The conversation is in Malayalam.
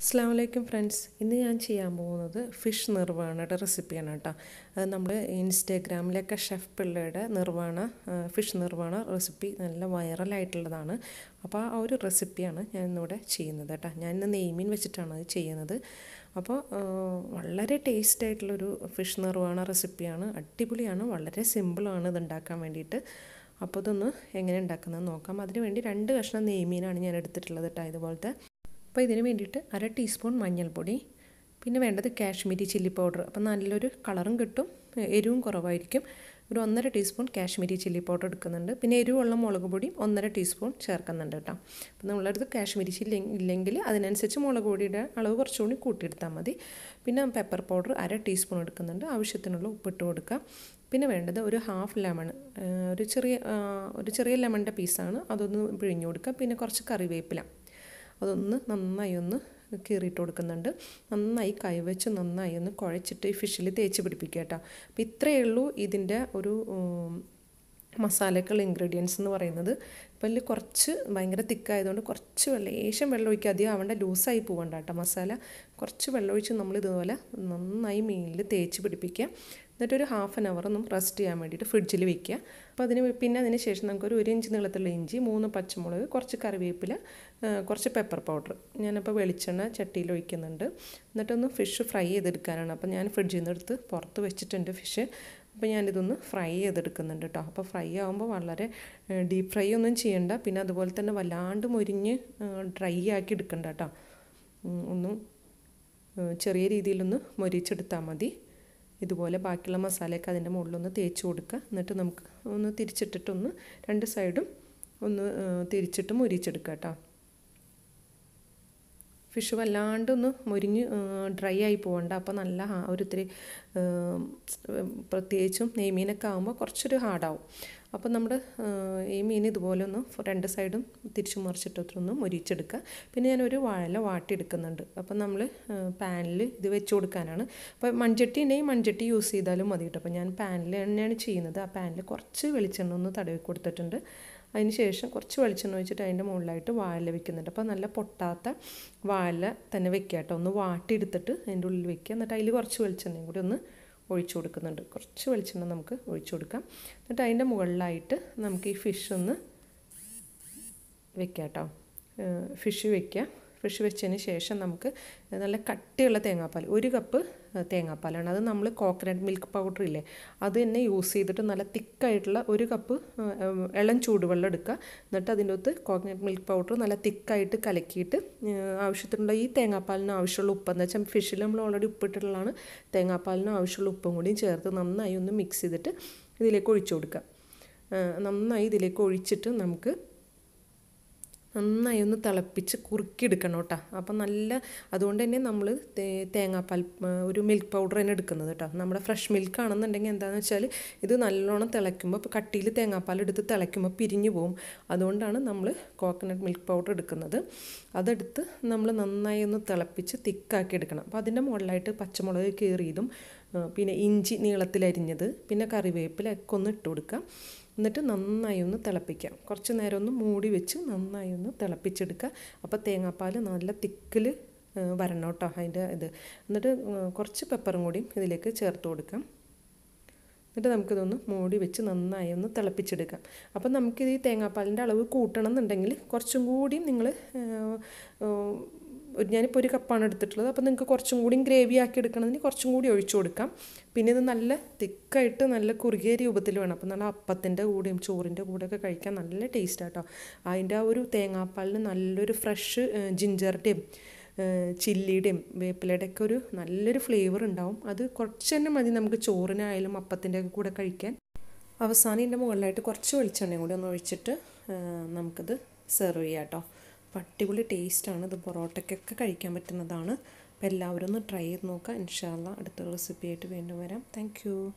അസ്സാം വലൈക്കും ഫ്രണ്ട്സ്. ഇന്ന് ഞാൻ ചെയ്യാൻ പോകുന്നത് ഫിഷ് നിർവാണയുടെ റെസിപ്പിയാണ് കേട്ടോ. അത് നമ്മൾ ഇൻസ്റ്റാഗ്രാമിലൊക്കെ ഷെഫ് പിള്ളയുടെ നിർവാണ ഫിഷ് നിർവാണ റെസിപ്പി നല്ല വൈറലായിട്ടുള്ളതാണ്. അപ്പോൾ ആ ഒരു റെസിപ്പിയാണ് ഞാൻ ഇന്നിവിടെ ചെയ്യുന്നത് കേട്ടോ. ഞാൻ ഇന്ന് നെയ്മീൻ വെച്ചിട്ടാണ് അത് ചെയ്യുന്നത്. അപ്പോൾ വളരെ ടേസ്റ്റ് ആയിട്ടുള്ളൊരു ഫിഷ് നിർവാണ റെസിപ്പിയാണ്. അടിപൊളിയാണ് വളരെ സിമ്പിളാണ് ഇത് ഉണ്ടാക്കാൻ വേണ്ടിയിട്ട്. അപ്പോൾ ഇതൊന്ന് എങ്ങനെ ഉണ്ടാക്കുന്നത് നോക്കാം. അതിന് വേണ്ടി രണ്ട് കഷ്ണം നെയ്മീനാണ് ഞാൻ എടുത്തിട്ടുള്ളത് കേട്ടോ ഇതുപോലത്തെ. അപ്പോൾ ഇതിന് വേണ്ടിയിട്ട് അര ടീസ്പൂൺ മഞ്ഞൾപ്പൊടി പിന്നെ വേണ്ടത് കാശ്മീരി ചില്ലി പൗഡർ. അപ്പോൾ നല്ലൊരു കളറും കിട്ടും എരിവും കുറവായിരിക്കും. ഒരു ഒന്നര ടീസ്പൂൺ കാശ്മീരി ചില്ലി പൗഡർ എടുക്കുന്നുണ്ട്. പിന്നെ എരിവുള്ള മുളക് പൊടി ഒന്നര ടീസ്പൂൺ ചേർക്കുന്നുണ്ട് കേട്ടോ. അപ്പോൾ നമ്മളടുത്ത് കാശ്മീരി ചില്ലി ഇല്ലെങ്കിൽ അതിനനുസരിച്ച് മുളക് പൊടിയുടെ അളവ് കുറച്ചുകൂടി കൂട്ടിയെടുത്താൽ മതി. പിന്നെ പെപ്പർ പൗഡർ അര ടീസ്പൂൺ എടുക്കുന്നുണ്ട്. ആവശ്യത്തിനുള്ള ഉപ്പിട്ട് കൊടുക്കുക. പിന്നെ വേണ്ടത് ഒരു ഹാഫ് ലെമൺ ഒരു ചെറിയ ഒരു ചെറിയ ലെമണിന്റെ പീസാണ്. അതൊന്ന് പിഴിഞ്ഞു കൊടുക്കുക. പിന്നെ കുറച്ച് കറിവേപ്പില. അതൊന്ന് നന്നായി ഒന്ന് കീറിയിട്ട് കൊടുക്കുന്നുണ്ട്. നന്നായി കൈവച്ച് നന്നായി ഒന്ന് കുഴച്ചിട്ട് ഈ ഫിഷിൽ തേച്ച് പിടിപ്പിക്കുക കേട്ടോ. അപ്പോൾ ഇത്രയേ ഉള്ളൂ ഇതിന്റെ ഒരു മസാലക്കുള്ള ഇൻഗ്രീഡിയൻസ് എന്ന് പറയുന്നത്. ഇപ്പം ഇതിൽ കുറച്ച് ഭയങ്കര തിക്കായതുകൊണ്ട് കുറച്ച് വെള്ളം ലേശം വെള്ളം ഒഴിക്കുക. അധികം ആവേണ്ട ലൂസായി പോകണ്ട കേട്ടോ മസാല. കുറച്ച് വെള്ളം ഒഴിച്ച് നമ്മൾ ഇതുപോലെ നന്നായി മീനിൽ തേച്ച് പിടിപ്പിക്കുക. എന്നിട്ടൊരു ഹാഫ് ആൻ അവർ ഒന്നും റെസ്റ്റ് ചെയ്യാൻ വേണ്ടിയിട്ട് ഫ്രിഡ്ജിൽ വെക്കുക അപ്പോൾ അതിന് പിന്നെ അതിന് ശേഷം നമുക്കൊരു ഒരു ഇഞ്ച് നീളത്തുള്ള ഇഞ്ചി മൂന്ന് പച്ചമുളക് കുറച്ച് കറിവേപ്പില കുറച്ച് പെപ്പർ പൗഡർ ഞാനിപ്പോൾ വെളിച്ചെണ്ണ ചട്ടിയിൽ ഒഴിക്കുന്നുണ്ട്. എന്നിട്ടൊന്ന് ഫിഷ് ഫ്രൈ ചെയ്തെടുക്കാനാണ്. അപ്പോൾ ഞാൻ ഫ്രിഡ്ജിൽ നിന്ന് എടുത്ത് പുറത്ത് വെച്ചിട്ടുണ്ട് ഫിഷ് അപ്പോൾ ഞാനിതൊന്ന് ഫ്രൈ ചെയ്തെടുക്കുന്നുണ്ട് കേട്ടോ അപ്പോൾ ഫ്രൈ ആകുമ്പോൾ വളരെ ഡീപ്പ് ഫ്രൈ ഒന്നും ചെയ്യണ്ട. പിന്നെ അതുപോലെ തന്നെ വല്ലാണ്ട് മൊരിഞ്ഞ് ഡ്രൈ ആക്കി എടുക്കണ്ട കേട്ടോ ഒന്നും ചെറിയ രീതിയിലൊന്ന് മൊരിച്ചെടുത്താൽ മതി. ഇതുപോലെ ബാക്കിയുള്ള മസാലയൊക്കെ അതിന്റെ മുകളിലൊന്ന് തേച്ച് കൊടുക്കുക. എന്നിട്ട് നമുക്ക് ഒന്ന് തിരിച്ചിട്ടിട്ടൊന്ന് രണ്ട് സൈഡും ഒന്ന് തിരിച്ചിട്ട് മുരിച്ചെടുക്കുക കേട്ടോ. ഫിഷ് വല്ലാണ്ടൊന്ന് മുരിഞ്ഞ് ഡ്രൈ ആയി പോകണ്ട. അപ്പോൾ നല്ല ഒരു ഇത്തിരി പ്രത്യേകിച്ചും നെയ്മീനൊക്കെ ആകുമ്പോൾ കുറച്ചൊരു ഹാർഡാവും. അപ്പോൾ നമ്മൾ ഈ മീൻ ഇതുപോലെ ഒന്ന് രണ്ട് സൈഡും തിരിച്ചു മറിച്ചിട്ടൊന്ന് മുരിച്ചെടുക്കുക പിന്നെ ഞാനൊരു വാഴ വാട്ടിയെടുക്കുന്നുണ്ട്. അപ്പം നമ്മൾ പാനിൽ ഇത് വെച്ച് കൊടുക്കാനാണ്. അപ്പോൾ മൺചട്ടി ഉണ്ടെങ്കിൽ മൺചട്ടി യൂസ് ചെയ്താലും മതി കേട്ടോ. അപ്പോൾ ഞാൻ പാനിൽ തന്നെയാണ് ചെയ്യുന്നത്. ആ പാനിൽ കുറച്ച് വെളിച്ചെണ്ണ ഒന്ന് തടവി കൊടുത്തിട്ടുണ്ട്. അതിന് ശേഷം കുറച്ച് വെളിച്ചെണ്ണ ഒഴിച്ചിട്ട് അതിന്റെ മുകളിലായിട്ട് വാഴ വെക്കുന്നുണ്ട്. അപ്പോൾ നല്ല പൊട്ടാത്ത വാഴ തന്നെ വെക്കുക കേട്ടോ. ഒന്ന് വാട്ടിയെടുത്തിട്ട് അതിന്റെ ഉള്ളിൽ വെക്കുക. എന്നിട്ട് അതിൽ കുറച്ച് വെളിച്ചെണ്ണയും കൂടി ഒന്ന് ഒഴിച്ചു കൊടുക്കുന്നുണ്ട്. കുറച്ച് വെളിച്ചെണ്ണ നമുക്ക് ഒഴിച്ചു കൊടുക്കാം. എന്നിട്ട് അതിന്റെ മുകളിലായിട്ട് നമുക്ക് ഈ ഫിഷ് ഒന്ന് വെക്കാം കേട്ടോ. ഫിഷ് വെക്കുക. ഫിഷ് വെച്ചതിന് ശേഷം നമുക്ക് നല്ല കട്ടിയുള്ള തേങ്ങാപ്പാൽ ഒരു കപ്പ് തേങ്ങാപ്പാലാണ്. അത് നമ്മൾ കോക്കനട്ട് മിൽക്ക് പൗഡർ ഇല്ലേ അത് തന്നെ യൂസ് ചെയ്തിട്ട് നല്ല തിക്കായിട്ടുള്ള ഒരു കപ്പ് ഇളം ചൂടുവെള്ളം എടുക്കുക. എന്നിട്ട് അതിന്റെ അകത്ത് കോക്കനട്ട് മിൽക്ക് പൗഡർ നല്ല തിക്കായിട്ട് കലക്കിയിട്ട് ആവശ്യത്തിനുള്ള ഈ തേങ്ങാപ്പാലിന് ആവശ്യമുള്ള ഉപ്പ് എന്ന് വെച്ചാൽ ഫിഷിൽ നമ്മൾ ഓൾറെഡി ഉപ്പിട്ടിട്ടുള്ളതാണ്. തേങ്ങാപ്പാലിന് ആവശ്യമുള്ള ഉപ്പും കൂടിയും ചേർത്ത് നന്നായി ഒന്ന് മിക്സ് ചെയ്തിട്ട് ഇതിലേക്ക് ഒഴിച്ചു കൊടുക്കുക. നന്നായി ഇതിലേക്ക് ഒഴിച്ചിട്ട് നമുക്ക് നന്നായി ഒന്ന് തിളപ്പിച്ച് കുറുക്കിയെടുക്കണം കേട്ടോ. അപ്പം നല്ല അതുകൊണ്ട് തന്നെ നമ്മൾ തേങ്ങാപ്പാൽ ഒരു മിൽക്ക് പൗഡർ തന്നെ എടുക്കുന്നത് കേട്ടോ. നമ്മുടെ ഫ്രഷ് മിൽക്ക് ആണെന്നുണ്ടെങ്കിൽ എന്താണെന്ന് വെച്ചാൽ ഇത് നല്ലോണം തിളയ്ക്കുമ്പോൾ ഇപ്പോൾ കട്ടിയിൽ തേങ്ങാപ്പാൽ എടുത്ത് തിളയ്ക്കുമ്പോൾ പിരിഞ്ഞു പോകും അതുകൊണ്ടാണ് നമ്മൾ കോക്കനട്ട് മിൽക്ക് പൗഡർ എടുക്കുന്നത്. അതെടുത്ത് നമ്മൾ നന്നായി ഒന്ന് തിളപ്പിച്ച് തിക്കാക്കി എടുക്കണം. അപ്പോൾ അതിന്റെ മുകളിലായിട്ട് പച്ചമുളക് കീറിയതും പിന്നെ ഇഞ്ചി നീളത്തിലരിഞ്ഞത് പിന്നെ കറിവേപ്പില ഒക്കെ ഒന്ന് ഇട്ട് കൊടുക്കുക എന്നിട്ട് നന്നായി ഒന്ന് തിളപ്പിക്കാം. കുറച്ച് നേരം ഒന്ന് മൂടി വെച്ച് നന്നായി ഒന്ന് തിളപ്പിച്ചെടുക്കുക. അപ്പോൾ തേങ്ങാപ്പാൽ നല്ല തിക്കിൽ വരണം കേട്ടോ അതിന്റെ ഇത്. എന്നിട്ട് കുറച്ച് പെപ്പറും കൂടിയും ഇതിലേക്ക് ചേർത്ത് കൊടുക്കാം. എന്നിട്ട് നമുക്കിതൊന്ന് മൂടി വെച്ച് നന്നായി ഒന്ന് തിളപ്പിച്ചെടുക്കാം. അപ്പം നമുക്കിത് ഈ തേങ്ങാപ്പാലിന്റെ അളവ് കൂട്ടണം എന്നുണ്ടെങ്കിൽ കുറച്ചും കൂടിയും നിങ്ങൾ ഞാനിപ്പോൾ ഒരു കപ്പാണ് എടുത്തിട്ടുള്ളത്. അപ്പോൾ നിങ്ങൾക്ക് കുറച്ചും കൂടി ഗ്രേവി ആക്കി എടുക്കണമെങ്കിൽ കുറച്ചും കൂടി ഒഴിച്ചു കൊടുക്കാം. പിന്നെ ഇത് നല്ല തിക്കായിട്ട് നല്ല കുറുകിയ രൂപത്തിൽ വേണം. അപ്പോൾ നല്ല അപ്പത്തിന്റെ കൂടെയും ചോറിന്റെ കൂടെയൊക്കെ കഴിക്കാൻ നല്ല ടേസ്റ്റ് ആട്ടോ. അതിന്റെ ആ ഒരു തേങ്ങാപ്പാലിന് നല്ലൊരു ഫ്രഷ് ജിഞ്ചറിന്റെയും ചില്ലിയുടെയും വേപ്പിലയുടെ ഒക്കെ ഒരു നല്ലൊരു ഫ്ലേവർ ഉണ്ടാവും. അത് കുറച്ച് തന്നെ മതി നമുക്ക് ചോറിനായാലും അപ്പത്തിന്റെ കൂടെ കഴിക്കാൻ. അവസാനം ഇതിന്റെ മുകളിലായിട്ട് കുറച്ച് വെളിച്ചെണ്ണയും കൂടി ഒന്ന് ഒഴിച്ചിട്ട് നമുക്കിത് സെർവ് ചെയ്യാം കേട്ടോ അടിപൊളി ടേസ്റ്റാണ്. ഇത് പൊറോട്ടയ്ക്കൊക്കെ കഴിക്കാൻ പറ്റുന്നതാണ്. അപ്പോൾ എല്ലാവരും ഒന്ന് ട്രൈ ചെയ്ത് നോക്കുക. ഇൻഷാല്ല അടുത്ത റെസിപ്പിയായിട്ട് വീണ്ടും വരാം. താങ്ക്